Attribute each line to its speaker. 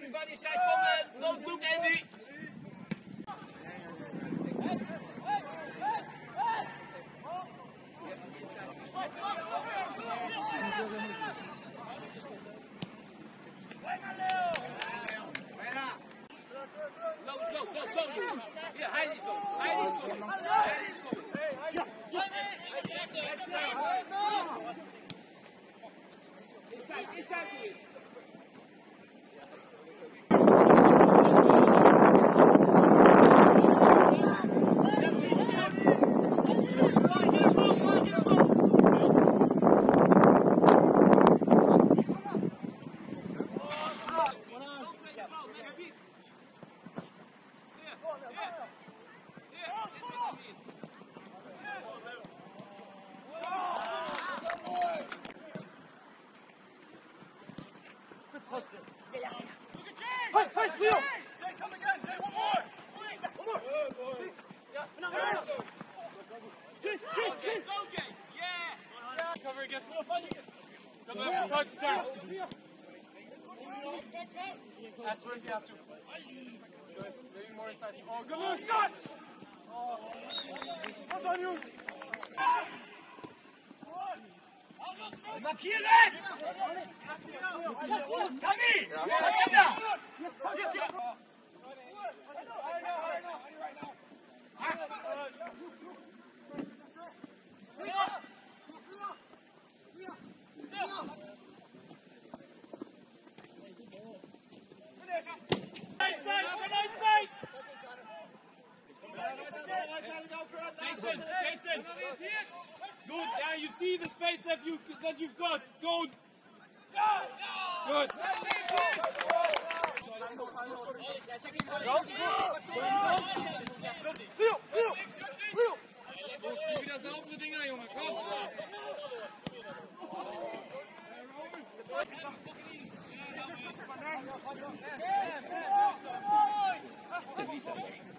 Speaker 1: everybody say come on, don't look Andy. Exactly. Go. Yeah.
Speaker 2: Cover again. Come on, touch down. That's where have to. Good. Maybe more. Oh, good shot! Well done, you. Jason, Jason! Good, yeah, you see the space that, you, that you've got. Go! Good. Los, komm!